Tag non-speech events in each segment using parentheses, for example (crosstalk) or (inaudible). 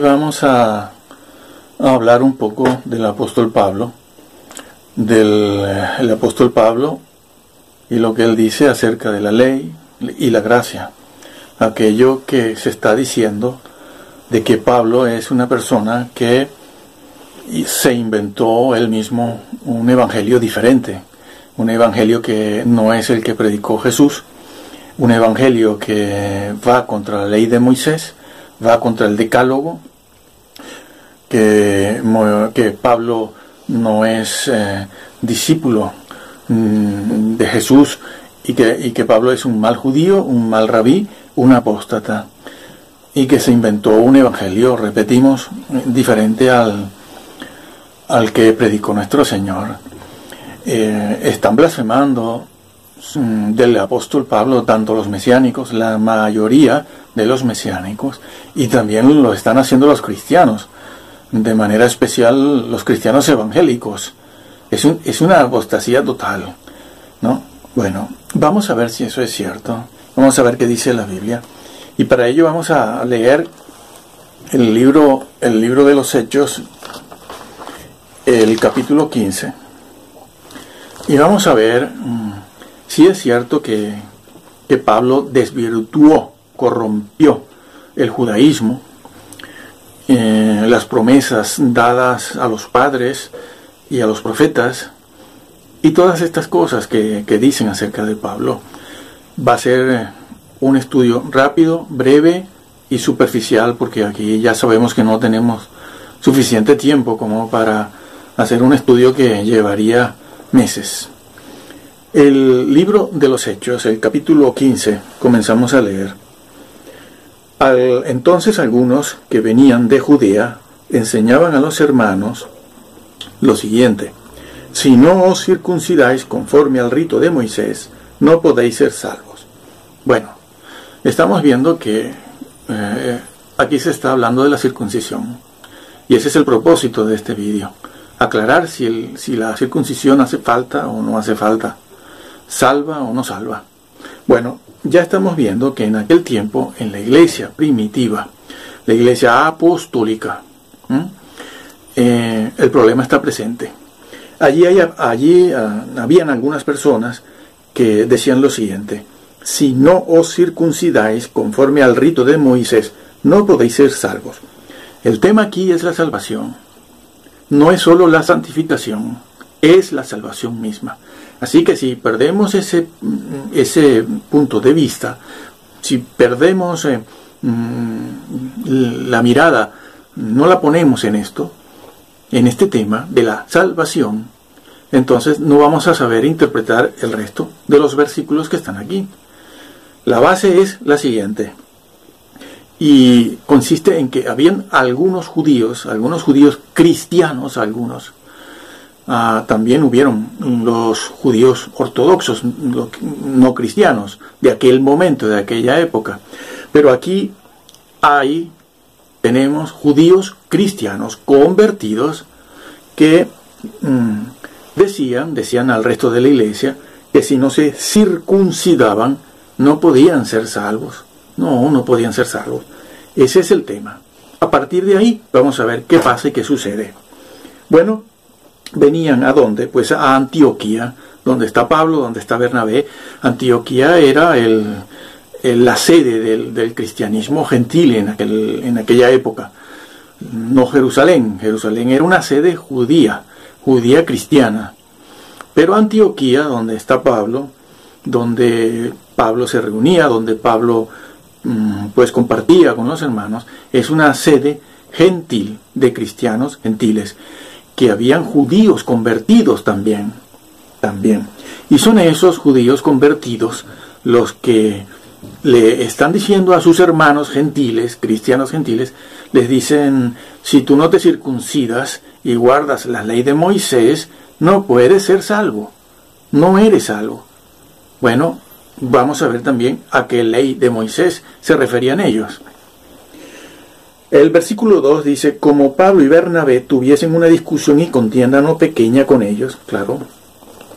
Vamos a, a hablar un poco del apóstol Pablo, del eh, el apóstol Pablo y lo que él dice acerca de la ley y la gracia. Aquello que se está diciendo de que Pablo es una persona que se inventó él mismo un evangelio diferente, un evangelio que no es el que predicó Jesús, un evangelio que va contra la ley de Moisés, va contra el decálogo, que, que Pablo no es eh, discípulo mm, de Jesús y que, y que Pablo es un mal judío, un mal rabí, un apóstata y que se inventó un evangelio, repetimos, diferente al, al que predicó nuestro Señor. Eh, están blasfemando mm, del apóstol Pablo tanto los mesiánicos, la mayoría de los mesiánicos, y también lo están haciendo los cristianos, de manera especial los cristianos evangélicos. Es, es una apostasía total, ¿no? Bueno, vamos a ver si eso es cierto. Vamos a ver qué dice la Biblia. Y para ello vamos a leer el libro, el libro de los Hechos, el capítulo 15. Y vamos a ver mm, si es cierto que, que Pablo desvirtuó, corrompió el judaísmo, eh, las promesas dadas a los padres y a los profetas, y todas estas cosas que, que dicen acerca de Pablo. Va a ser un estudio rápido, breve y superficial, porque aquí ya sabemos que no tenemos suficiente tiempo como para hacer un estudio que llevaría meses. El libro de los Hechos, el capítulo 15, comenzamos a leer. Entonces algunos que venían de Judea enseñaban a los hermanos lo siguiente, si no os circuncidáis conforme al rito de Moisés, no podéis ser salvos. Bueno, estamos viendo que eh, aquí se está hablando de la circuncisión. Y ese es el propósito de este vídeo. Aclarar si la circuncisión hace falta o no hace falta. Salva o no salva. Bueno, ya estamos viendo que en aquel tiempo, en la iglesia primitiva, la iglesia apostólica, eh, el problema está presente. Allí, hay, allí ah, habían algunas personas que decían lo siguiente, si no os circuncidáis conforme al rito de Moisés, no podéis ser salvos. El tema aquí es la salvación. No es sólo la santificación, es la salvación misma. Así que si perdemos ese, ese punto de vista, si perdemos eh, mm, la mirada, no la ponemos en esto, en este tema de la salvación, entonces no vamos a saber interpretar el resto de los versículos que están aquí. La base es la siguiente. Y consiste en que habían algunos judíos, algunos judíos cristianos, algunos, ah, también hubieron los judíos ortodoxos, no cristianos, de aquel momento, de aquella época. Pero aquí hay, tenemos judíos cristianos convertidos que mm, decían, decían al resto de la iglesia, que si no se circuncidaban, no podían ser salvos. No, no podían ser salvos. Ese es el tema. A partir de ahí vamos a ver qué pasa y qué sucede. Bueno, venían a dónde? Pues a Antioquía, donde está Pablo, donde está Bernabé. Antioquía era el, la sede del, cristianismo gentil en, aquel, en aquella época. No Jerusalén, Jerusalén era una sede judía, judía cristiana. Pero Antioquía, donde está Pablo, donde Pablo se reunía, donde Pablo mm, pues compartía con los hermanos, es una sede gentil de cristianos gentiles, que habían judíos convertidos también, también. Y son esos judíos convertidos los que le están diciendo a sus hermanos gentiles, cristianos gentiles, les dicen, si tú no te circuncidas y guardas la ley de Moisés, no puedes ser salvo, no eres salvo. Bueno, vamos a ver también a qué ley de Moisés se referían ellos. El versículo 2 dice, como Pablo y Bernabé tuviesen una discusión y contienda no pequeña con ellos, claro,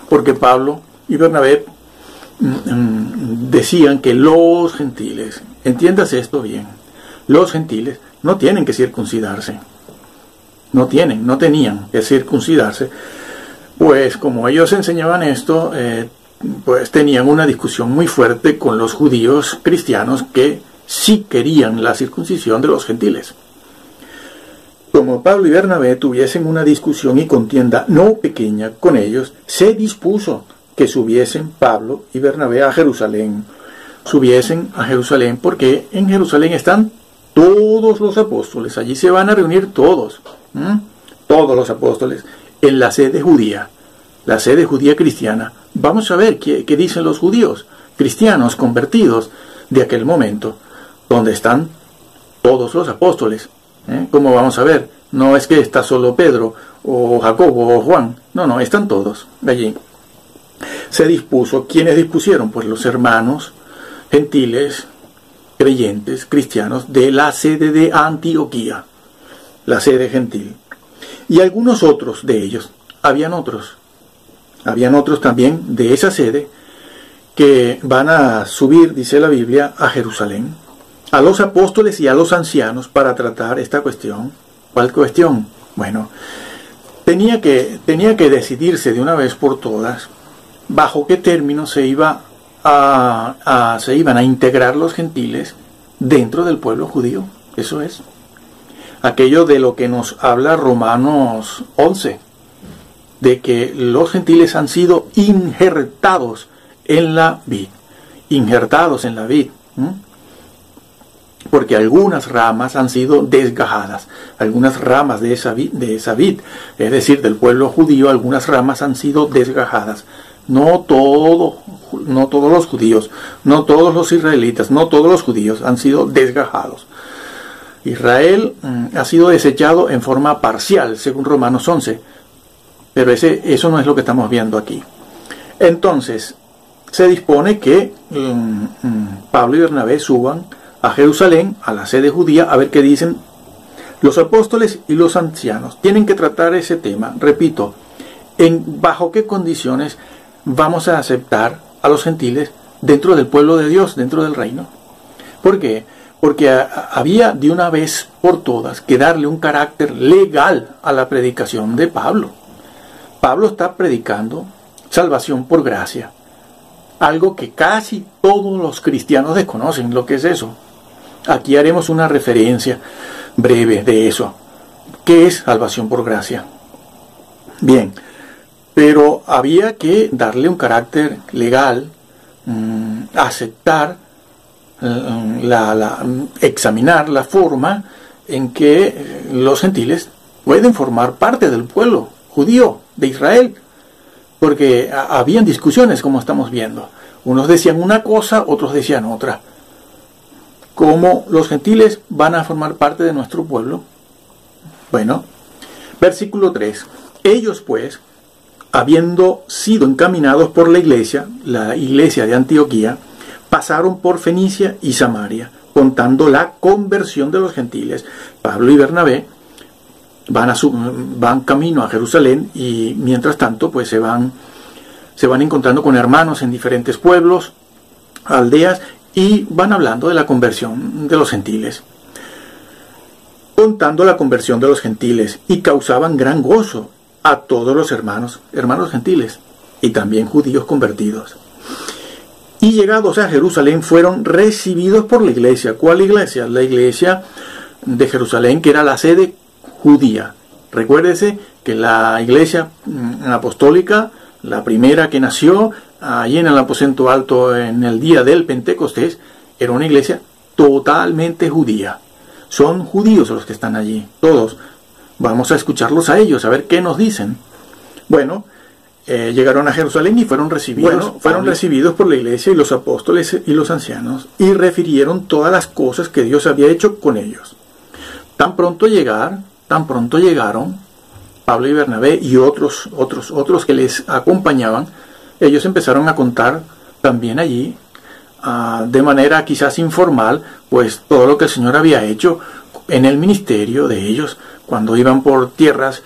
porque Pablo y Bernabé mm, mm, decían que los gentiles, entiéndase esto bien, los gentiles no tienen que circuncidarse. No tienen, no tenían que circuncidarse. Pues como ellos enseñaban esto, eh, pues tenían una discusión muy fuerte con los judíos cristianos que sí querían la circuncisión de los gentiles. Como Pablo y Bernabé tuviesen una discusión y contienda no pequeña con ellos, se dispuso que subiesen Pablo y Bernabé a Jerusalén. Subiesen a Jerusalén porque en Jerusalén están todos los apóstoles, allí se van a reunir todos, todos los apóstoles, en la sede judía, la sede judía cristiana. Vamos a ver qué, dicen los judíos, cristianos convertidos de aquel momento, donde están todos los apóstoles. ¿eh? Como vamos a ver, no es que está solo Pedro o Jacobo o Juan, no, no, están todos allí. Se dispuso, ¿quiénes dispusieron? Pues los hermanos gentiles, creyentes, cristianos de la sede de Antioquía, la sede gentil. Y algunos otros de ellos, habían otros, habían otros también de esa sede que van a subir, dice la Biblia, a Jerusalén, a los apóstoles y a los ancianos para tratar esta cuestión. ¿Cuál cuestión? Bueno, tenía que, tenía que decidirse de una vez por todas bajo qué términos se, iba a, se iban a integrar los gentiles dentro del pueblo judío. Eso es. Aquello de lo que nos habla Romanos 11, de que los gentiles han sido injertados en la vid, injertados en la vid, porque algunas ramas han sido desgajadas, algunas ramas de esa, vid, de esa vid, es decir, del pueblo judío, algunas ramas han sido desgajadas. No todo, no todos los judíos, no todos los israelitas, no todos los judíos han sido desgajados. Israel mm, ha sido desechado en forma parcial, según Romanos 11, pero ese, eso no es lo que estamos viendo aquí. Entonces, se dispone que mm, mm, Pablo y Bernabé suban a Jerusalén, a la sede judía, a ver qué dicen los apóstoles y los ancianos. Tienen que tratar ese tema, repito, en bajo qué condiciones vamos a aceptar a los gentiles dentro del pueblo de Dios, dentro del reino. ¿Por qué? Porque había de una vez por todas que darle un carácter legal a la predicación de Pablo. Pablo está predicando salvación por gracia, algo que casi todos los cristianos desconocen lo que es eso. Aquí haremos una referencia breve de eso. ¿Qué es salvación por gracia? Bien, pero había que darle un carácter legal, mm, aceptar, eh, la, examinar la forma en que eh, los gentiles pueden formar parte del pueblo judío de Israel, porque habían discusiones como estamos viendo. Unos decían una cosa, otros decían otra. ¿Cómo los gentiles van a formar parte de nuestro pueblo? Bueno, versículo 3. Ellos pues, habiendo sido encaminados por la iglesia, la iglesia de Antioquía, pasaron por Fenicia y Samaria, contando la conversión de los gentiles. Pablo y Bernabé van, van camino a Jerusalén y mientras tanto pues se van, se van encontrando con hermanos en diferentes pueblos, aldeas y van hablando de la conversión de los gentiles contando la conversión de los gentiles y causaban gran gozo a todos los hermanos, hermanos gentiles y también judíos convertidos. Y llegados a Jerusalén fueron recibidos por la iglesia. ¿Cuál iglesia? La iglesia de Jerusalén, que era la sede judía. Recuérdese que la iglesia mm, apostólica, la primera que nació allí en el aposento alto en el día del Pentecostés, era una iglesia totalmente judía. Son judíos los que están allí, todos, Vamos a escucharlos a ellos, a ver qué nos dicen. Bueno, eh, llegaron a Jerusalén y fueron recibidos, fueron recibidos por la iglesia y los apóstoles y los ancianos y refirieron todas las cosas que Dios había hecho con ellos. Tan pronto llegar, tan pronto llegaron Pablo y Bernabé y otros, otros, otros que les acompañaban, ellos empezaron a contar también allí, ah, de manera quizás informal, pues todo lo que el Señor había hecho en el ministerio de ellos, cuando iban por tierras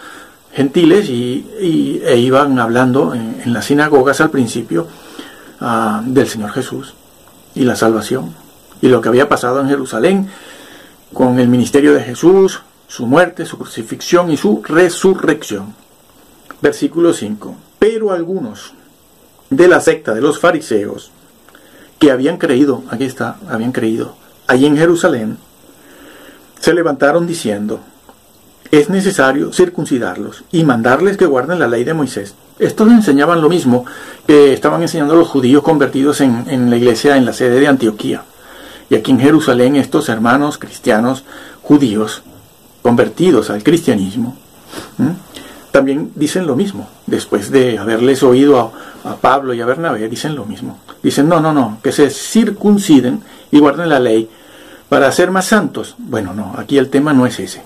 gentiles y, e iban hablando en, las sinagogas al principio ah, del Señor Jesús y la salvación y lo que había pasado en Jerusalén con el ministerio de Jesús, su muerte, su crucifixión y su resurrección. Versículo 5. Pero algunos de la secta de los fariseos que habían creído, aquí está, habían creído, allí en Jerusalén, se levantaron diciendo, es necesario circuncidarlos y mandarles que guarden la ley de Moisés. Estos enseñaban lo mismo que estaban enseñando los judíos convertidos en, la iglesia en la sede de Antioquía. Y aquí en Jerusalén estos hermanos cristianos judíos convertidos al cristianismo también dicen lo mismo. Después de haberles oído a, a Pablo y a Bernabé, dicen lo mismo. Dicen, no, no, no, que se circunciden y guarden la ley para ser más santos. Bueno, no, aquí el tema no es ese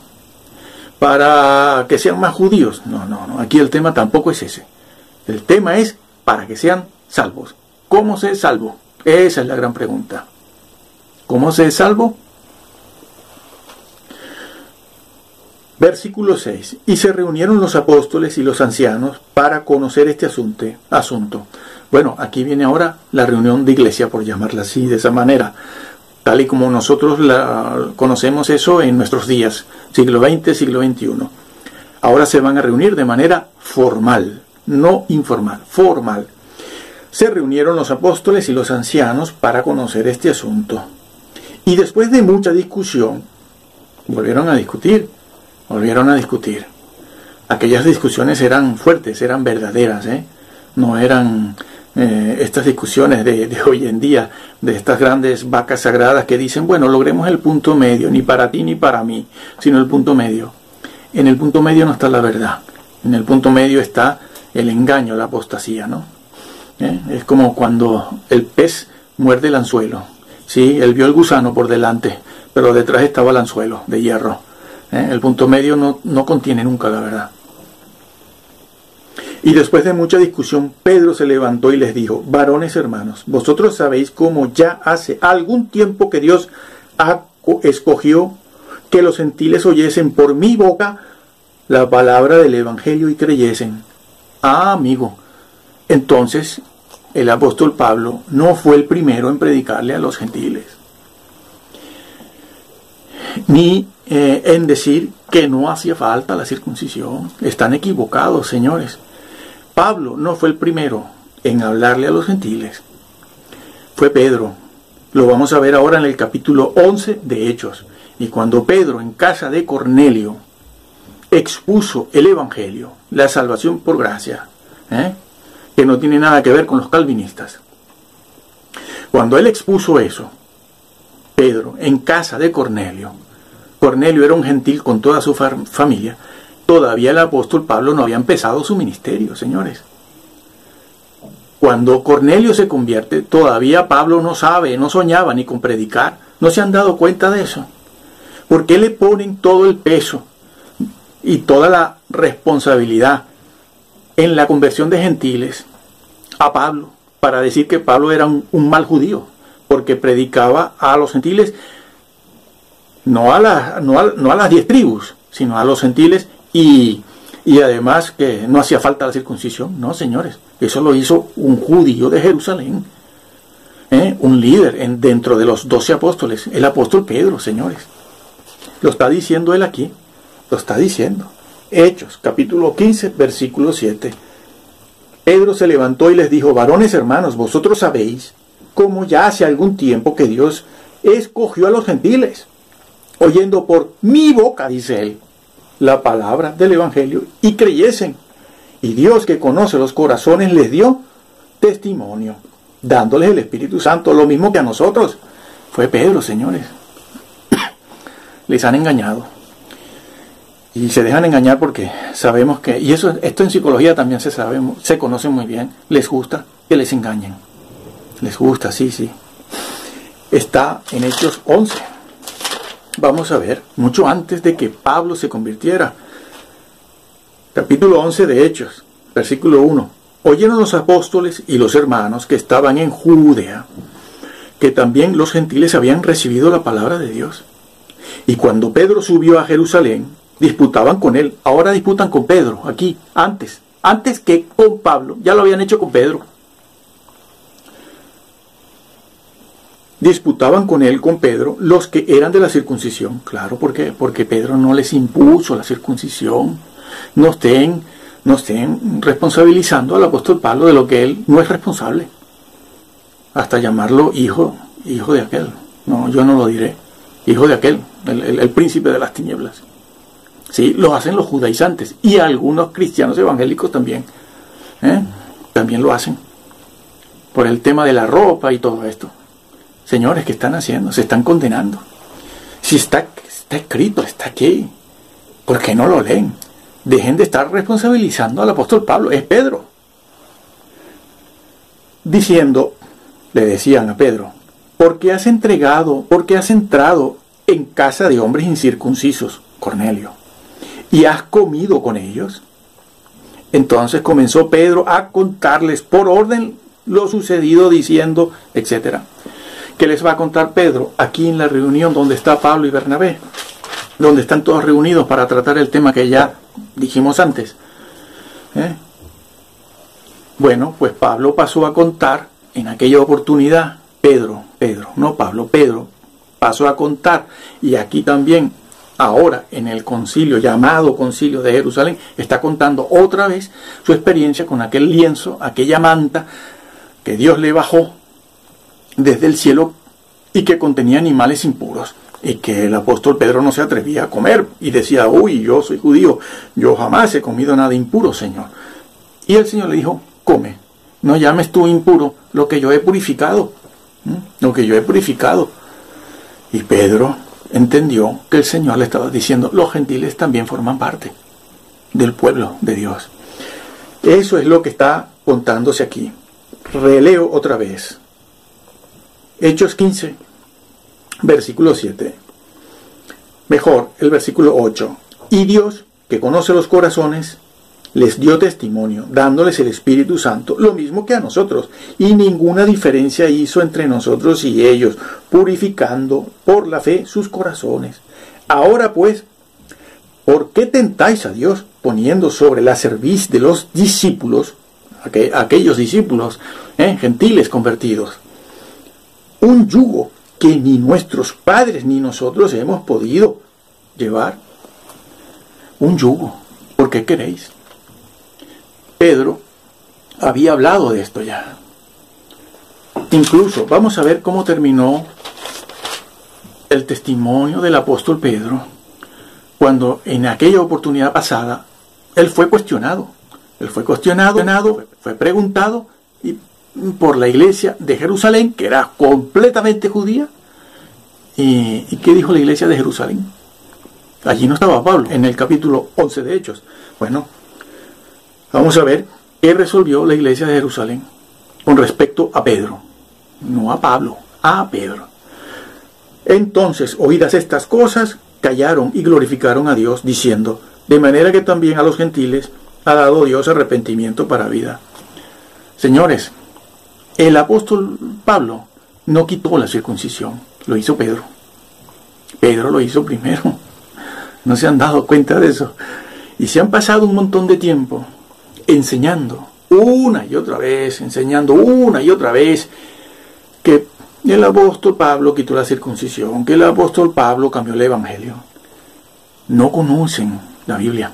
para que sean más judíos. No, no, no, aquí el tema tampoco es ese. El tema es para que sean salvos. ¿Cómo se salvo? Esa es la gran pregunta. ¿Cómo se salvo? Versículo 6. Y se reunieron los apóstoles y los ancianos para conocer este asunto. asunto. Bueno, aquí viene ahora la reunión de iglesia, por llamarla así, de esa manera tal y como nosotros la, conocemos eso en nuestros días, siglo XX, siglo XXI. Ahora se van a reunir de manera formal, no informal, formal. Se reunieron los apóstoles y los ancianos para conocer este asunto. Y después de mucha discusión, volvieron a discutir, volvieron a discutir. Aquellas discusiones eran fuertes, eran verdaderas, ¿eh? no eran eh, estas discusiones de, hoy en día, de estas grandes vacas sagradas que dicen, bueno, logremos el punto medio, ni para ti ni para mí, sino el punto medio. En el punto medio no está la verdad, en el punto medio está el engaño, la apostasía, ¿no? ¿Eh? Es como cuando el pez muerde el anzuelo. Sí, él vio el gusano por delante, pero detrás estaba el anzuelo de hierro. ¿Eh? El punto medio no, no contiene nunca la verdad. Y después de mucha discusión, Pedro se levantó y les dijo, varones hermanos, vosotros sabéis cómo ya hace algún tiempo que Dios escogió que los gentiles oyesen por mi boca la palabra del Evangelio y creyesen. Ah, amigo, entonces el apóstol Pablo no fue el primero en predicarle a los gentiles, ni eh, en decir que no hacía falta la circuncisión. Están equivocados, señores. Pablo no fue el primero en hablarle a los gentiles, fue Pedro. Lo vamos a ver ahora en el capítulo 11 de Hechos. Y cuando Pedro en casa de Cornelio expuso el Evangelio, la salvación por gracia, ¿eh? que no tiene nada que ver con los calvinistas. Cuando él expuso eso, Pedro, en casa de Cornelio, Cornelio era un gentil con toda su familia, todavía el apóstol Pablo no había empezado su ministerio, señores. Cuando Cornelio se convierte, todavía Pablo no sabe, no soñaba ni con predicar. ¿No se han dado cuenta de eso? ¿Por qué le ponen todo el peso y toda la responsabilidad en la conversión de gentiles a Pablo para decir que Pablo era un, mal judío? Porque predicaba a los gentiles, no a, no a las diez tribus, sino a los gentiles y, además que no hacía falta la circuncisión. No, señores, eso lo hizo un judío de Jerusalén, ¿eh? un líder en, dentro de los doce apóstoles, el apóstol Pedro, señores. Lo está diciendo él aquí, lo está diciendo. Hechos, capítulo 15, versículo 7. Pedro se levantó y les dijo, varones hermanos, vosotros sabéis cómo ya hace algún tiempo que Dios escogió a los gentiles, oyendo por mi boca, dice él, la palabra del Evangelio y creyesen. Y Dios que conoce los corazones les dio testimonio, dándoles el Espíritu Santo, lo mismo que a nosotros. Fue Pedro, señores. (coughs) Les han engañado. Y se dejan engañar porque sabemos que, y eso, esto en psicología también se sabe, se conoce muy bien, les gusta que les engañen. Les gusta, sí, sí. Está en Hechos 11 vamos a ver, mucho antes de que Pablo se convirtiera. Capítulo 11 de Hechos, versículo 1. Oyeron los apóstoles y los hermanos que estaban en Judea, que también los gentiles habían recibido la palabra de Dios. Y cuando Pedro subió a Jerusalén, disputaban con él. Ahora disputan con Pedro, aquí, antes, antes que con Pablo. Ya lo habían hecho con Pedro. Disputaban con él, con Pedro, los que eran de la circuncisión. Claro, ¿por qué? Porque Pedro no les impuso la circuncisión. No estén, no estén responsabilizando al apóstol Pablo de lo que él no es responsable. Hasta llamarlo hijo, hijo de aquel. No, yo no lo diré. Hijo de aquel, el, príncipe de las tinieblas. Sí, lo hacen los judaizantes y algunos cristianos evangélicos también. ¿eh? También lo hacen. Por el tema de la ropa y todo esto. Señores, ¿qué están haciendo? Se están condenando. Si está, está escrito, está aquí. ¿Por qué no lo leen? Dejen de estar responsabilizando al apóstol Pablo. Es Pedro. Diciendo, le decían a Pedro, ¿por qué has entregado, por qué has entrado en casa de hombres incircuncisos, Cornelio, y has comido con ellos? Entonces comenzó Pedro a contarles por orden lo sucedido diciendo, etcétera. ¿Qué les va a contar Pedro aquí en la reunión donde está Pablo y Bernabé? Donde están todos reunidos para tratar el tema que ya dijimos antes. ¿Eh? Bueno, pues Pablo pasó a contar en aquella oportunidad, Pedro, Pedro, no Pablo, Pedro, pasó a contar, y aquí también, ahora en el concilio, llamado concilio de Jerusalén, está contando otra vez su experiencia con aquel lienzo, aquella manta que Dios le bajó desde el cielo y que contenía animales impuros y que el apóstol Pedro no se atrevía a comer y decía, uy, yo soy judío, yo jamás he comido nada impuro, Señor. Y el Señor le dijo, come, no llames tú impuro lo que yo he purificado, lo que yo he purificado. Y Pedro entendió que el Señor le estaba diciendo, los gentiles también forman parte del pueblo de Dios. Eso es lo que está contándose aquí. Releo otra vez. Hechos 15, versículo 7. Mejor, el versículo 8. Y Dios, que conoce los corazones, les dio testimonio, dándoles el Espíritu Santo, lo mismo que a nosotros, y ninguna diferencia hizo entre nosotros y ellos, purificando por la fe sus corazones. Ahora pues, ¿por qué tentáis a Dios poniendo sobre la cerviz de los discípulos, aquellos discípulos eh, gentiles convertidos, un yugo que ni nuestros padres ni nosotros hemos podido llevar. Un yugo. ¿Por qué queréis? Pedro había hablado de esto ya. Incluso, vamos a ver cómo terminó el testimonio del apóstol Pedro cuando en aquella oportunidad pasada él fue cuestionado. Él fue cuestionado, fue preguntado y por la iglesia de Jerusalén, que era completamente judía. ¿Y, qué dijo la iglesia de Jerusalén? Allí no estaba Pablo, en el capítulo 11 de Hechos. Bueno, vamos a ver qué resolvió la iglesia de Jerusalén con respecto a Pedro. No a Pablo, a Pedro. Entonces, oídas estas cosas, callaron y glorificaron a Dios, diciendo, de manera que también a los gentiles ha dado Dios arrepentimiento para vida. Señores, el apóstol Pablo no quitó la circuncisión, lo hizo Pedro. Pedro lo hizo primero. No se han dado cuenta de eso. Y se han pasado un montón de tiempo enseñando una y otra vez, enseñando una y otra vez que el apóstol Pablo quitó la circuncisión, que el apóstol Pablo cambió el Evangelio. No conocen la Biblia.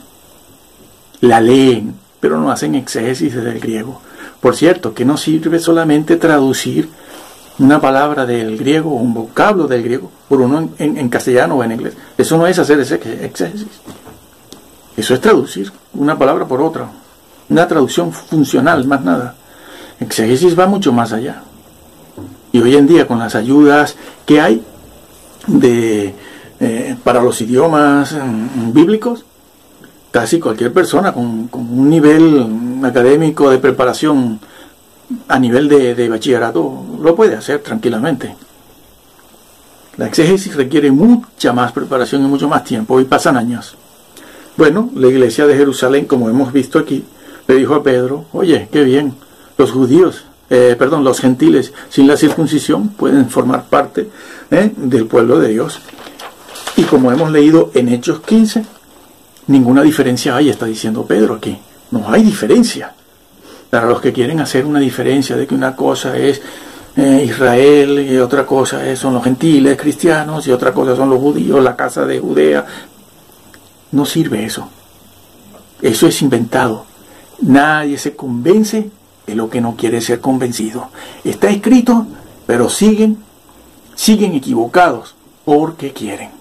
La leen, pero no hacen exégesis del griego. Por cierto, que no sirve solamente traducir una palabra del griego un vocablo del griego por uno en, castellano o en inglés. Eso no es hacer ese exégesis. Eso es traducir una palabra por otra. Una traducción funcional, más nada. Exégesis va mucho más allá. Y hoy en día con las ayudas que hay de, eh, para los idiomas mm, bíblicos, casi cualquier persona con, un nivel académico de preparación a nivel de, bachillerato lo puede hacer tranquilamente. La exégesis requiere mucha más preparación y mucho más tiempo y pasan años. Bueno, la iglesia de Jerusalén, como hemos visto aquí, le dijo a Pedro, oye, qué bien, los judíos, eh, perdón, los gentiles sin la circuncisión pueden formar parte eh, del pueblo de Dios. Y como hemos leído en Hechos 15, Ninguna diferencia hay, está diciendo Pedro aquí. No hay diferencia. Para los que quieren hacer una diferencia de que una cosa es eh, Israel y otra cosa son los gentiles cristianos y otra cosa son los judíos, la casa de Judea. No sirve eso. Eso es inventado. Nadie se convence de lo que no quiere ser convencido. Está escrito, pero siguen, siguen equivocados porque quieren.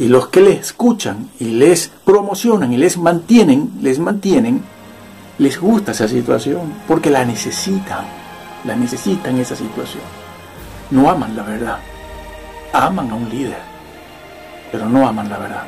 Y los que les escuchan y les promocionan y les mantienen, les mantienen, les gusta esa situación porque la necesitan, la necesitan esa situación. No aman la verdad, aman a un líder, pero no aman la verdad.